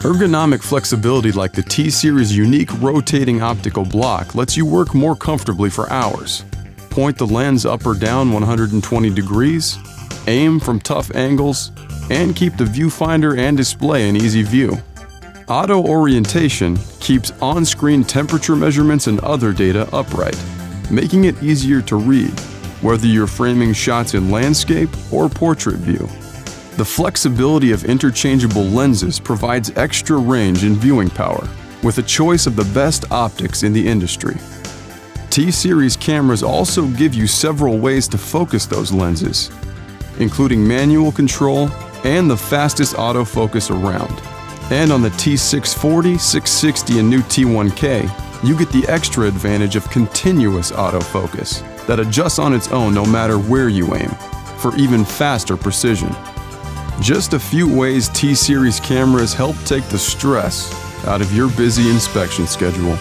Ergonomic flexibility like the T-Series unique rotating optical block lets you work more comfortably for hours. Point the lens up or down 120 degrees, aim from tough angles, and keep the viewfinder and display in easy view. Auto orientation keeps on-screen temperature measurements and other data upright, making it easier to read, whether you're framing shots in landscape or portrait view. The flexibility of interchangeable lenses provides extra range and viewing power, with a choice of the best optics in the industry. T-Series cameras also give you several ways to focus those lenses, including manual control and the fastest autofocus around. And on the T640, 660, and new T1K, you get the extra advantage of continuous autofocus that adjusts on its own no matter where you aim, for even faster precision. Just a few ways T-Series cameras help take the stress out of your busy inspection schedule.